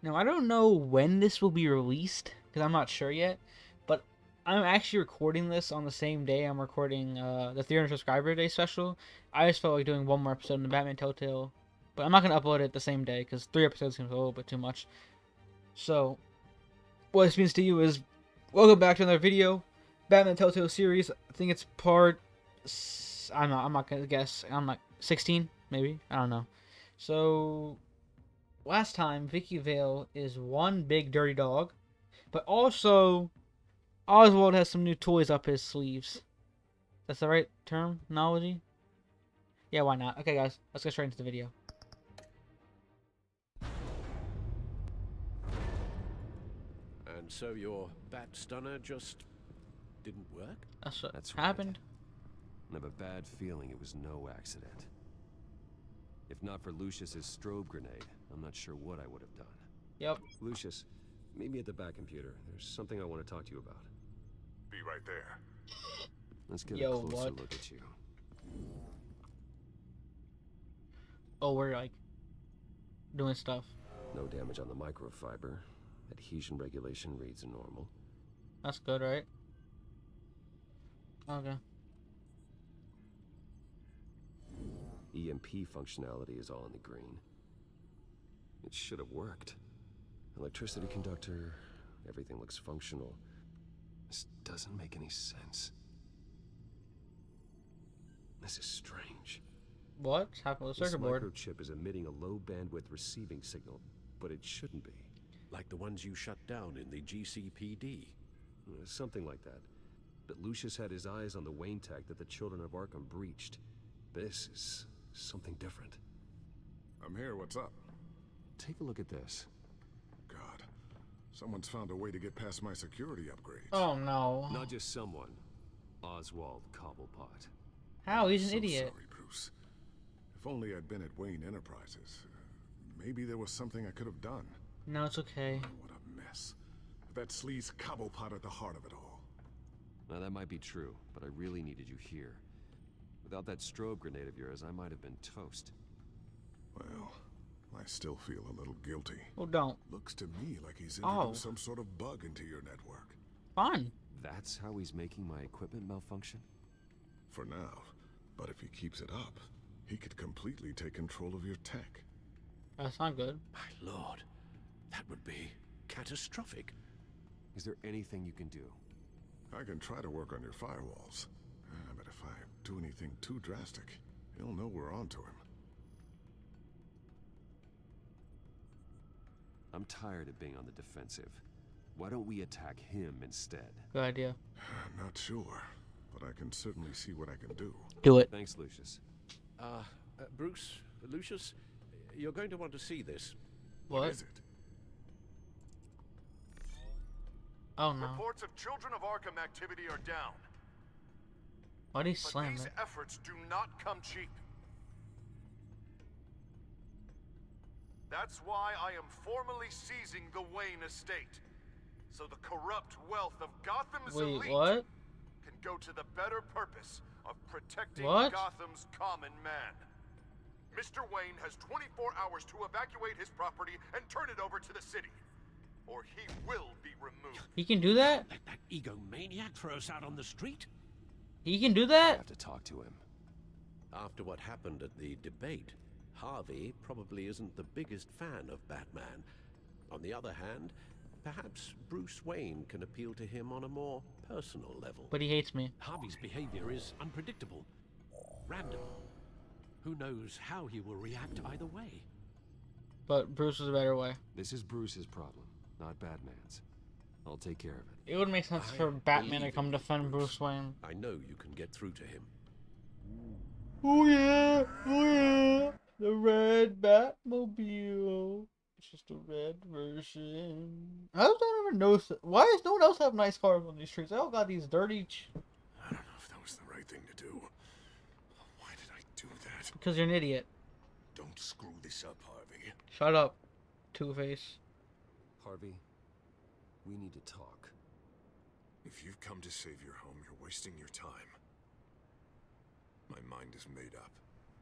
Now, I don't know when this will be released, because I'm not sure yet, but I'm actually recording this on the same day I'm recording uh, the 300 subscriber day special. I just felt like doing one more episode in the Batman Telltale, but I'm not going to upload it the same day, because three episodes seems a little bit too much. So, what this means to you is, welcome back to another video, Batman Telltale series. I think it's part, I'm not, I'm not going to guess, I'm like 16, maybe, I don't know. So, last time, Vicky Vale is one big dirty dog, but also Oswald has some new toys up his sleeves. That's the right terminology? Yeah, why not? Okay, guys, let's get straight into the video. And so your bat stunner just didn't work? That's what That's right. happened. I have a bad feeling it was no accident. If not for Lucius's strobe grenade, I'm not sure what I would have done. Yep. Lucius, meet me at the back computer. There's something I want to talk to you about. Be right there. Let's get Yo, a closer what? look at you. Oh, we're like doing stuff. No damage on the microfiber. Adhesion regulation reads normal. That's good, right? Okay. EMP functionality is all in the green. It should have worked. Electricity conductor, everything looks functional. This doesn't make any sense. This is strange. What's happened with the circuit board? microchip is emitting a low bandwidth receiving signal, but it shouldn't be. Like the ones you shut down in the GCPD? Uh, Something like that. But Lucius had his eyes on the Wayne tech that the children of Arkham breached. This is something different. I'm here, what's up? Take a look at this. God. Someone's found a way to get past my security upgrades. Oh no. Not just someone. Oswald Cobblepot. How? He's an So idiot. Sorry, Bruce. If only I'd been at Wayne Enterprises. Maybe there was something I could have done. No, it's okay. Oh, what a mess. That sleaze Cobblepot at the heart of it all. Now that might be true, but I really needed you here. Without that strobe grenade of yours, I might have been toast. Well, I still feel a little guilty. Well, don't. Looks to me like he's Oh. some sort of bug into your network. Fun. That's how he's making my equipment malfunction? For now. But if he keeps it up, he could completely take control of your tech. That's not good. My lord, that would be catastrophic. Is there anything you can do? I can try to work on your firewalls. Ah, but if I do anything too drastic, he'll know we're onto him. I'm tired of being on the defensive. Why don't we attack him instead? Good idea. I'm not sure, but I can certainly see what I can do. Do it. Thanks, Lucius. Uh, uh, Bruce, Lucius, you're going to want to see this. What? is it? Oh no. Reports of Children of Arkham activity are down, Why'd he but slam these it? efforts do not come cheap. That's why I am formally seizing the Wayne estate, so the corrupt wealth of Gotham's Wait, elite what? can go to the better purpose of protecting What? Gotham's common man. Mr. Wayne has 24 hours to evacuate his property and turn it over to the city, or he will be removed. He can do that? Let that egomaniac throw us out on the street? He can do that? I have to talk to him. After what happened at the debate, Harvey probably isn't the biggest fan of Batman. On the other hand, perhaps Bruce Wayne can appeal to him on a more personal level. But he hates me. Harvey's behavior is unpredictable, random. Who knows how he will react either way? But Bruce was a better way. This is Bruce's problem, not Batman's. I'll take care of it. It would make sense I for Batman to come in you, defend Bruce. Bruce Wayne. I know you can get through to him. Oh yeah, oh yeah, the red Batmobile. It's just a red version. I don't ever notice it. Why does no one else have nice cars on these streets? They all got these dirty. Ch- I don't know if that was the right thing to do. Why did I do that? because you're an idiot. Don't screw this up, Harvey. Shut up, Two Face. Harvey, we need to talk. If you've come to save your home, you're wasting your time. My mind is made up.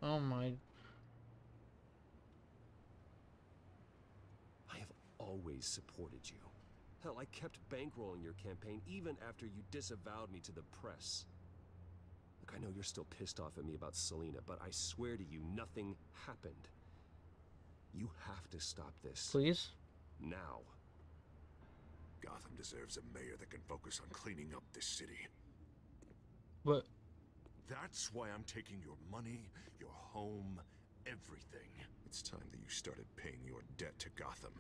Oh my. I have always supported you. Hell, I kept bankrolling your campaign even after you disavowed me to the press. Look, I know you're still pissed off at me about Selina, but I swear to you, nothing happened. You have to stop this. Please. Now. Gotham deserves a mayor that can focus on cleaning up this city. What? That's why I'm taking your money, your home, everything. It's time that you started paying your debt to Gotham.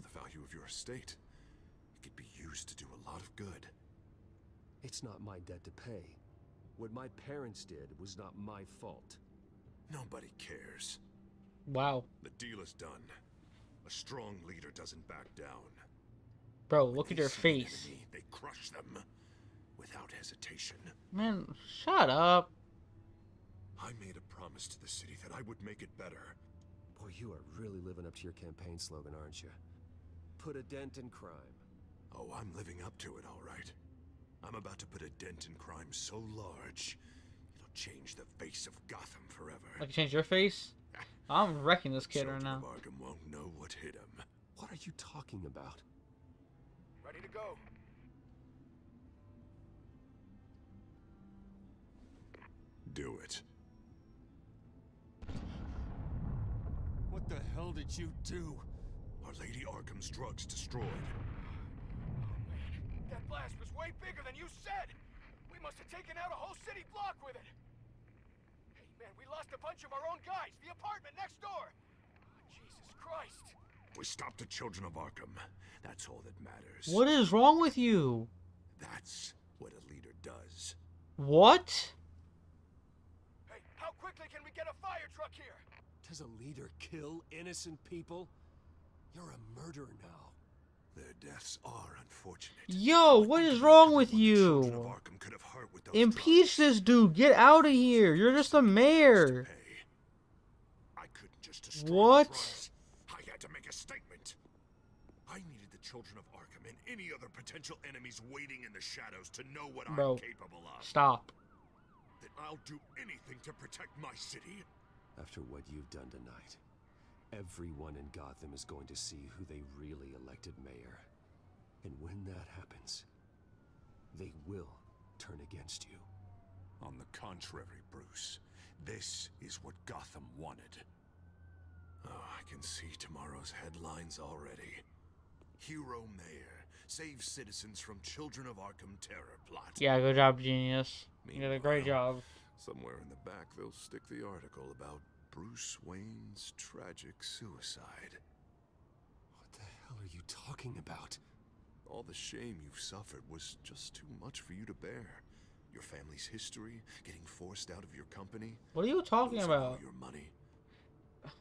For the value of your estate, it could be used to do a lot of good. It's not my debt to pay. What my parents did was not my fault. Nobody cares. Wow. The deal is done. A strong leader doesn't back down. Bro, look They at your face. enemy, they crush them without hesitation. Man, shut up. I made a promise to the city that I would make it better. Boy, you are really living up to your campaign slogan, aren't you? Put a dent in crime. Oh, I'm living up to it, all right. I'm about to put a dent in crime so large, it'll change the face of Gotham forever. I can change your face? I'm wrecking this kid right Children now. of Arkham won't know what hit him. What are you talking about? Ready to go. Do it. What the hell did you do? Our Lady Arkham's drugs destroyed. Oh, that blast was way bigger than you said! We must have taken out a whole city block with it! Hey, man, we lost a bunch of our own guys! The apartment next door! Ah, Jesus Christ! We stopped the children of Arkham. That's all that matters. What is wrong with you? That's what a leader does. What? Hey, how quickly can we get a fire truck here? Does a leader kill innocent people? You're a murderer now. Their deaths are unfortunate. Yo, But what think is about wrong with the children of you? Arkham could have hurt with those Impeach drugs. this dude. Get out of here. You're just a mayor. I couldn't just What? I had to make a statement. I needed the children of Arkham and any other potential enemies waiting in the shadows to know what Bro. I'm capable of. Stop. That I'll do anything to protect my city. After what you've done tonight, everyone in Gotham is going to see who they really elected mayor. And when that happens, they will turn against you. On the contrary, Bruce, this is what Gotham wanted. Oh, I can see tomorrow's headlines already. Hero Mayor saves citizens from Children of Arkham terror plot. Yeah, good job, genius. You did a great job. Somewhere in the back, they'll stick the article about Bruce Wayne's tragic suicide. What the hell are you talking about? All the shame you've suffered was just too much for you to bear. Your family's history, getting forced out of your company, What are you talking losing all about? your money.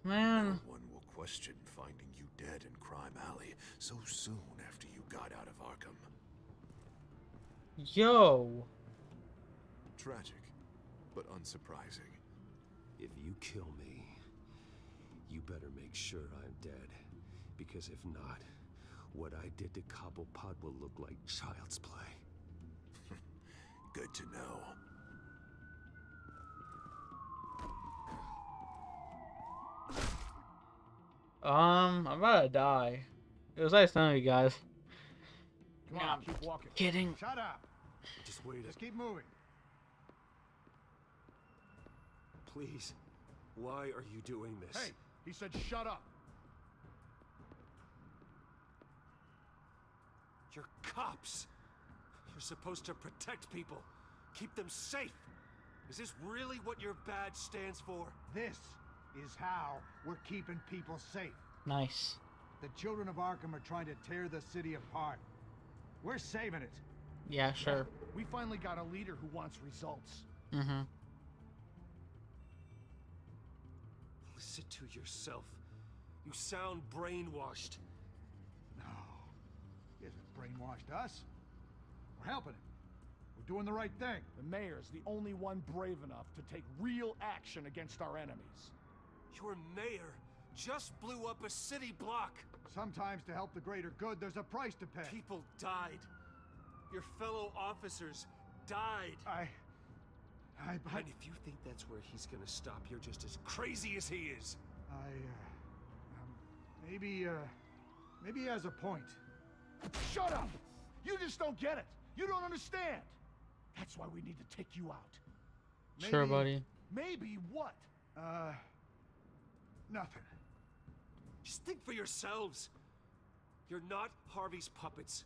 Man, No one will question finding you dead in Crime Alley so soon after you got out of Arkham. yo. Tragic, but unsurprising. If you kill me, you better make sure I'm dead. Because if not, what I did to Cobblepot will look like child's play. Good to know. Um, I'm about to die. It was nice knowing you guys. Come on, keep walking. Kidding. Shut up. Just wait Just keep moving. Please. Why are you doing this? Hey, he said shut up. You're cops. You're supposed to protect people, keep them safe. Is this really what your badge stands for? This is how we're keeping people safe. Nice. The children of Arkham are trying to tear the city apart. We're saving it. Yeah, sure. We finally got a leader who wants results. Mm-hmm. Listen to yourself. You sound brainwashed. No. He hasn't brainwashed us. We're helping him. We're doing the right thing. The mayor's the only one brave enough to take real action against our enemies. Your mayor just blew up a city block. Sometimes to help the greater good, there's a price to pay. People died. Your fellow officers died. I... I... I... And if you think that's where he's gonna stop, you're just as crazy as he is. I, uh, um, maybe, uh, Maybe he has a point. Shut up! You just don't get it. You don't understand. That's why we need to take you out. Sure, buddy. Maybe what? Uh, nothing. Just think for yourselves. You're not Harvey's puppets.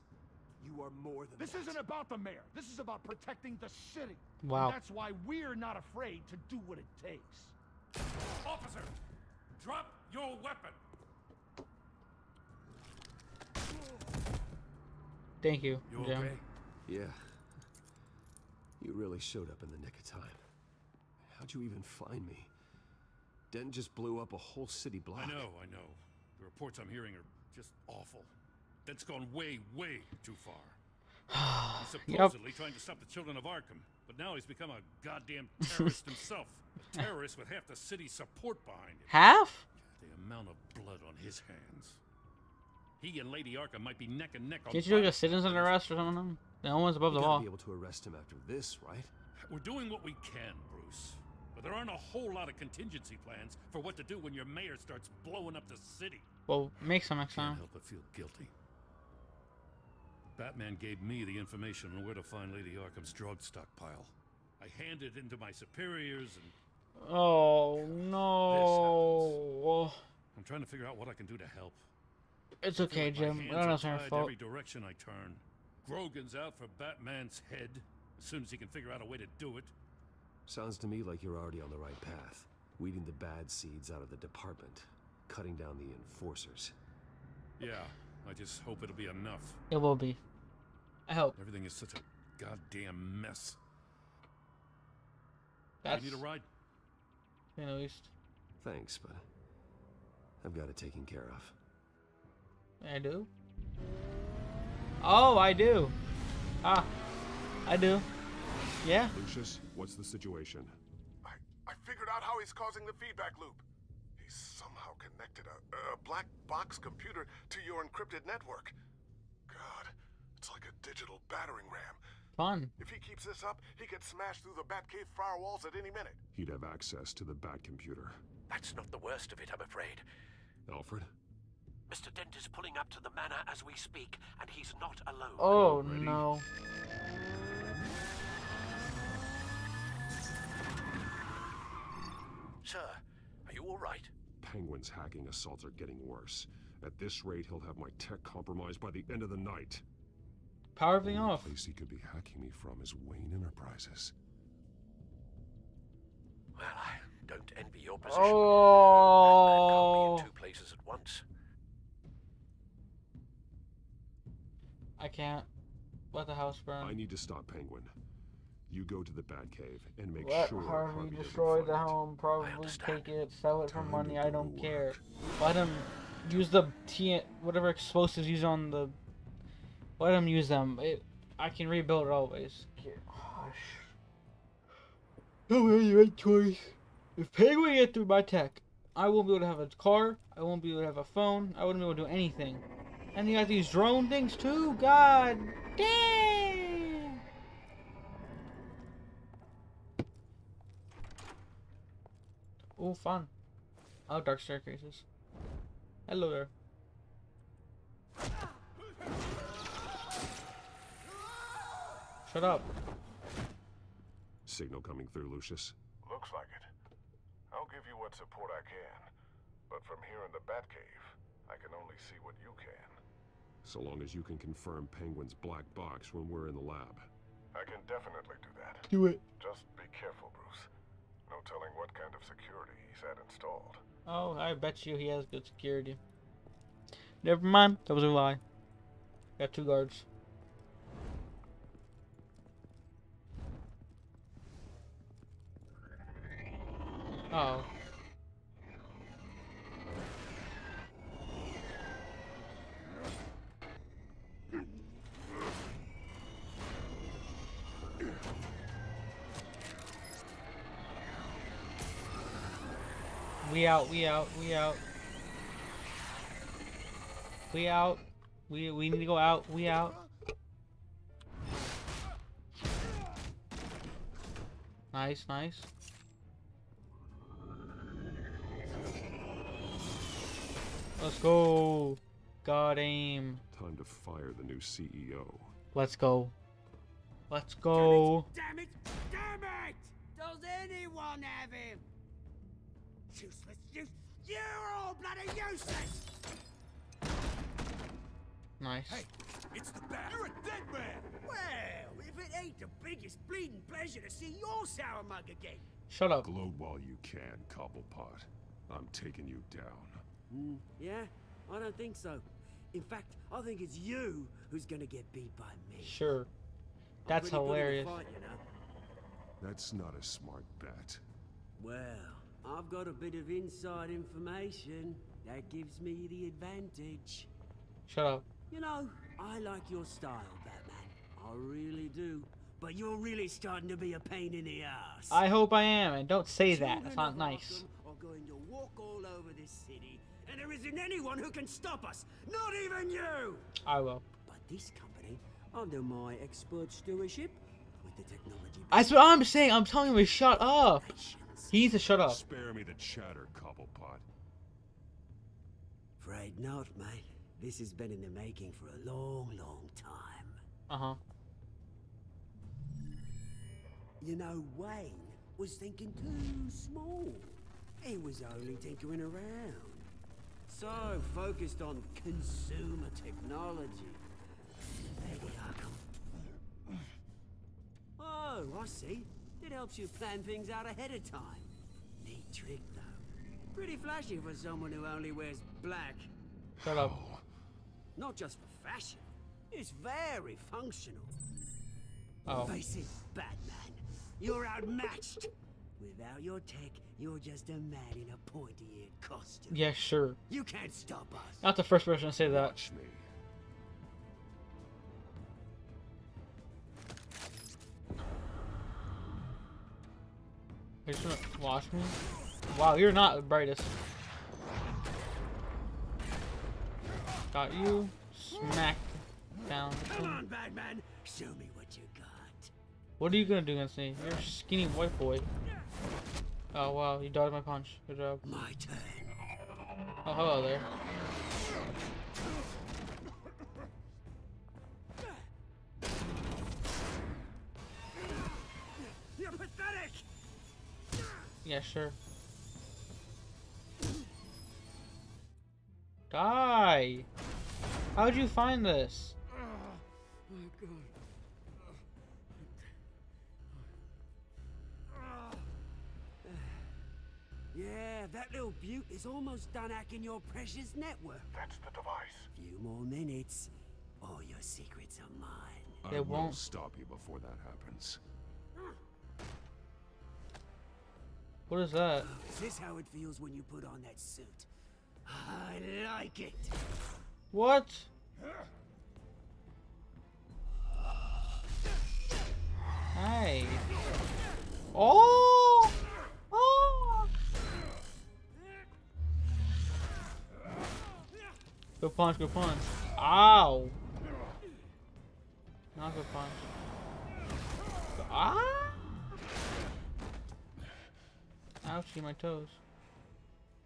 You are more than This isn't about the mayor. This is about protecting the city. Wow. And that's why we're not afraid to do what it takes. Officer, drop your weapon. Thank you, You Jim. okay? Yeah. You really showed up in the nick of time. How'd you even find me? Dent just blew up a whole city block. I know, I know. The reports I'm hearing are just awful. That's gone way, way too far. He's Yep. supposedly trying to stop the children of Arkham, but now he's become a goddamn terrorist himself. A terrorist with half the city's support behind him. Half? The amount of blood on his hands. He and Lady Arkham might be neck and neck on Can't you do like fire. a citizen's arrest or something? No one's above You the gotta law. be able to arrest him after this, right? We're doing what we can, Bruce. But there aren't a whole lot of contingency plans for what to do when your mayor starts blowing up the city. Well, make some next Can't help but feel guilty. Batman gave me the information on where to find Lady Arkham's drug stockpile. I handed it into my superiors, and Oh no! I'm trying to figure out what I can do to help. It's okay, like Jim. hands I don't know are it's our tied fault. Every direction I turn. Grogan's out for Batman's head as soon as he can figure out a way to do it. Sounds to me like you're already on the right path. Weeding the bad seeds out of the department. Cutting down the enforcers. Yeah, I just hope it'll be enough. It will be. I hope. Everything is such a goddamn mess. That's You need a ride? at least. Thanks, but I've got it taken care of. I do. Oh, I do. Ah, I do. Yeah. Lucius, what's the situation? I, I figured out how he's causing the feedback loop. He's somehow connected a, a black box computer to your encrypted network. God, it's like a digital battering ram. Fun. If he keeps this up, he could smash through the Batcave firewalls at any minute. He'd have access to the Bat computer. That's not the worst of it, I'm afraid. Alfred? Mr. Dent is pulling up to the manor as we speak, and he's not alone. Oh Ready? no. Sir, are you all right? Penguin's hacking assaults are getting worse. At this rate, he'll have my tech compromised by the end of the night. Power everything Only off. place he could be hacking me from is Wayne Enterprises. Well, I don't envy your position. Oh. Batman can't Oh. be in two places at once. I can't. Let the house burn. I need to stop Penguin. You go to the Batcave and make Let sure Harvey Harvey destroy the home, probably take it, sell it for money, to I do don't the care. work. Let him use the T whatever explosives used on the let him use them. It, I can rebuild it always. Gosh. Don't make the right choice. If Penguin get through my tech, I won't be able to have a car, I won't be able to have a phone, I wouldn't be able to do anything. And you got these drone things too, god damn! Oh, fun. Oh, dark staircases. Hello there. Shut up. Signal coming through, Lucius. Looks like it. I'll give you what support I can. But from here in the Batcave, I can only see what you can. So long as you can confirm Penguin's black box when we're in the lab. I can definitely do that. Do it. Just be careful, Bruce. No telling what kind of security installed. Oh, I bet you he has good security. Never mind. That was a lie. Got two guards. Oh. We out, we out, we out. We out. We we need to go out. We out. Nice, nice. Let's go. God, aim. Time to fire the new CEO. Let's go. Let's go. Damn it! Damn it! Does anyone have him? Useless, use. You're all bloody useless! Nice. Hey, it's the bat. You're a dead man. Well, if it ain't the biggest bleeding pleasure to see your sour mug again. Shut up. Gloat while you can, Cobblepot. I'm taking you down. Mm, yeah? I don't think so. In fact, I think it's you who's gonna get beat by me. Sure. That's pretty good in a hilarious. fight, you know? That's not a smart bet. Well, I've got a bit of inside information that gives me the advantage. Shut up. You know, I like your style, Batman. I really do. But you're really starting to be a pain in the ass. I hope I am, and don't say that. That's not nice. Are going to walk all over this city, and there isn't anyone who can stop us. Not even you. I will. But this company, under my expert stewardship, with the technology. That's what I'm saying. I'm telling to shut up. He needs to shut up. Spare me the chatter, Cobblepot. Afraid not, mate. This has been in the making for a long, long time. Uh huh. You know, Wayne was thinking too small. He was only tinkering around. So focused on consumer technology. Lady Arkham. Oh, I see. It helps you plan things out ahead of time. Neat trick, though. Pretty flashy for someone who only wears black. Shut up. Not just for fashion. It's very functional. Oh. Face it, Batman. You're outmatched. Without your tech, you're just a man in a pointy-eared costume. Yeah, sure. You can't stop us. Not the first person to say that. Watch me. You're just gonna watch me? Wow, you're not the brightest. Got you. Smacked down. Come on, Batman. Show me what you got. What are you gonna do against me? You're a skinny white boy. Oh wow, you dodged my punch. Good job. My turn. Oh hello there. Yeah, sure. Die! How'd you find this? Oh, God. Yeah, that little butte is almost done hacking your precious network. That's the device. Few more minutes, all your secrets are mine. I They will won't. stop you before that happens. What is that? Is this how it feels when you put on that suit? I like it. What? Hey. Oh! Oh! Good punch, good punch. Ow! Not good punch. Ouchie, my toes.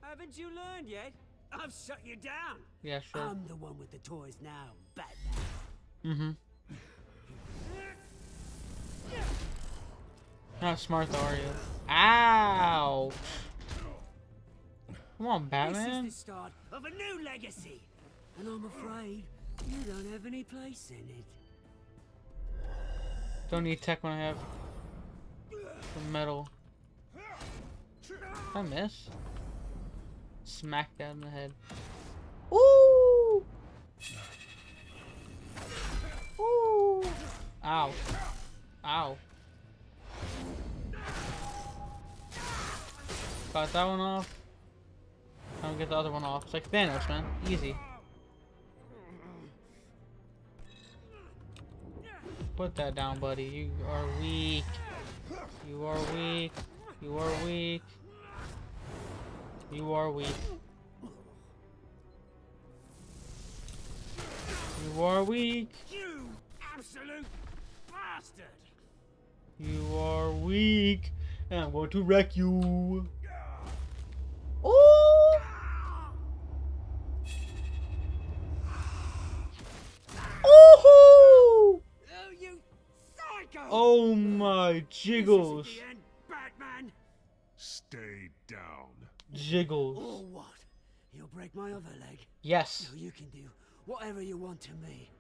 Haven't you learned yet? I've shut you down. Yeah, sure. I'm the one with the toys now, Batman. Mm-hmm. Not smart though, are you? Ow! Come on, Batman. This is the start of a new legacy, and I'm afraid you don't have any place in it. Don't need tech when I have the metal. I miss. Smack that in the head. Ooh! Ooh! Ow. Ow. Got that one off. I'm gonna get the other one off. It's like Thanos, man. Easy. Put that down, buddy. You are weak. You are weak. You are weak. You are weak. You are weak. You absolute bastard. You are weak. And I'm going to wreck you. Oh! Oh! Oh, you psycho! Oh my jiggles! Stay down. Jiggles. Or what? You'll break my other leg. Yes. So you can do whatever you want to me.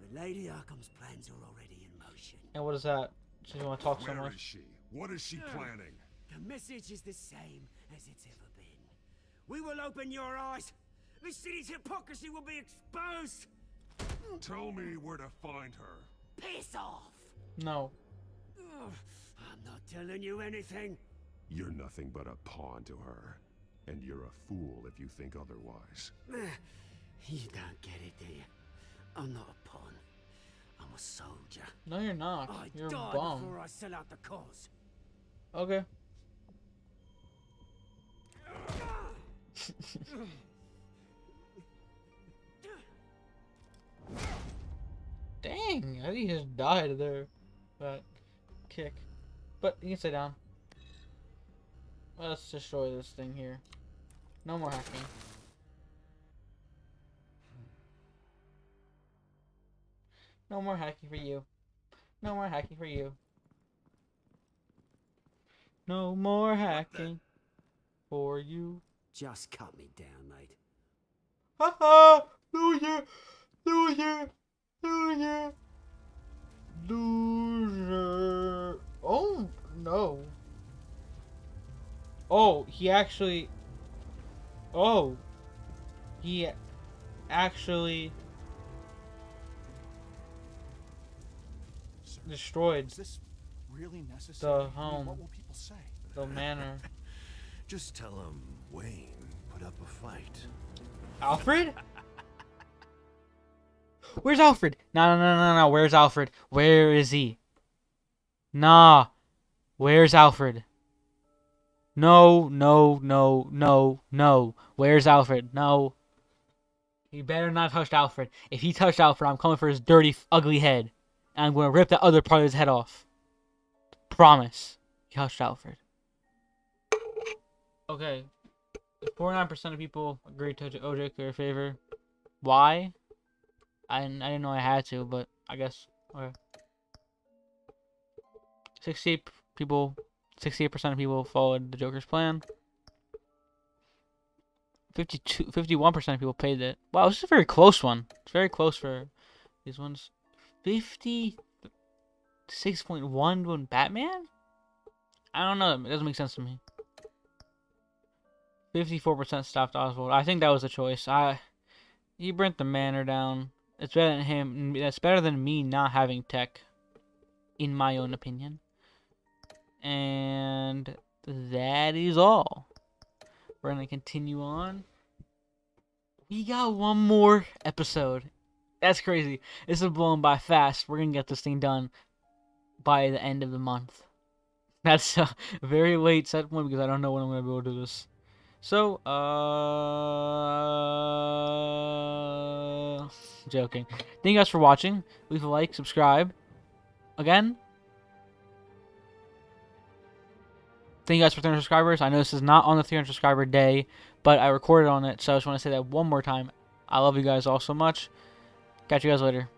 But Lady Arkham's plans are already in motion. And what is that? So you want to talk so Where much? is she? What is she hmm. planning? The message is the same as it's ever been. We will open your eyes. The city's hypocrisy will be exposed. Tell me where to find her. Piss off. No. I'm not telling you anything. You're nothing but a pawn to her. And you're a fool if you think otherwise. Eh, you don't get it, do you? I'm not a pawn. I'm a soldier. No, you're not. I You're a die bum. before I sell out the cause. Okay. Dang, I think he just died there. That kick. But you can sit down. Let's destroy this thing here. No more hacking. No more hacking for you. No more hacking for you. No more hacking for you. Just cut me down, mate. Ha ha! Loser! Loser! Loser! Loser! Oh, he actually. Oh! He actually destroyed Is this really necessary? the home, What will people say? the manor. Just tell him Wayne put up a fight. Alfred? Where's Alfred? No, no, no, no, no. Where's Alfred? Where is he? Nah. Where's Alfred? No, no, no, no, no. Where's Alfred? No. He better not touch Alfred. If he touched Alfred, I'm coming for his dirty, ugly head. And I'm going to rip that other part of his head off. Promise. He touched Alfred. Okay. 49% of people agreed to OJ their favor. Why? I didn't, I didn't know I had to, but I guess. Okay. 68 people, 68% of people followed the Joker's plan. 52, 51% of people paid it. Wow, this is a very close one. It's very close for these ones. 56.1 when Batman? I don't know. It doesn't make sense to me. 54% stopped Oswald. I think that was a choice. I he burnt the manor down. It's better than him. That's better than me not having tech, in my own opinion. And that is all. We're gonna continue on. We got one more episode. That's crazy. This is blown by fast. We're gonna get this thing done by the end of the month. That's a very late set point because I don't know when I'm gonna be able to do this. So, uh, joking. Thank you guys for watching. Leave a like, subscribe. Again, thank you guys for 300 subscribers. I know this is not on the 300 subscriber day, but I recorded on it, so I just want to say that one more time. I love you guys all so much. Catch you guys later.